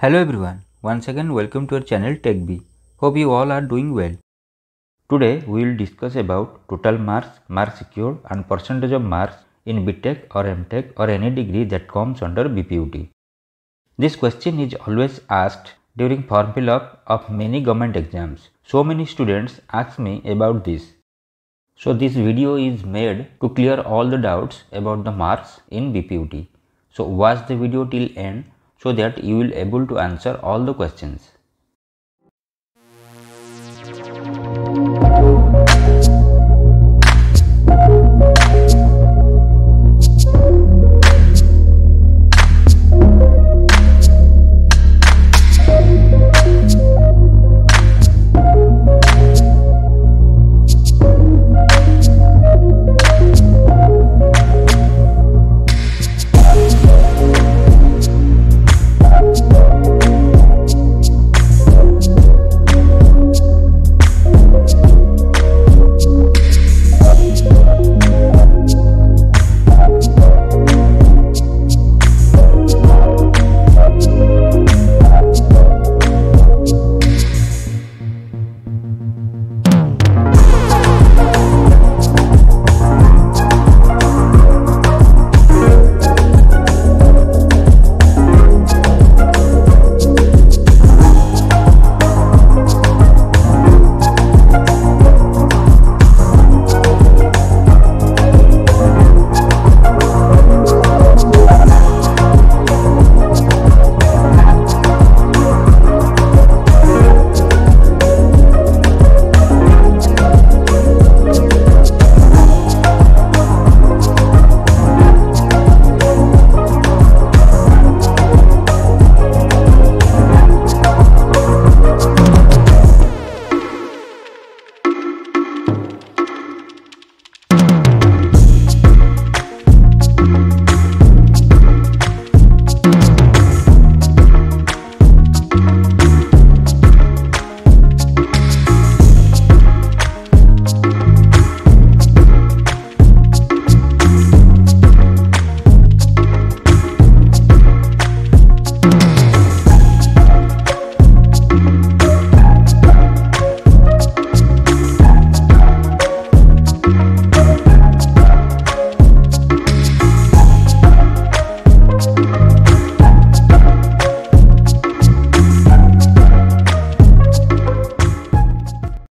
Hello everyone, once again welcome to our channel Tech B. Hope you all are doing well. Today we will discuss about total marks, marks secured and percentage of marks in BTech or MTech or any degree that comes under BPUT. This question is always asked during form fill up of many government exams. So many students ask me about this. So this video is made to clear all the doubts about the marks in BPUT. So watch the video till end so that you will able to answer all the questions.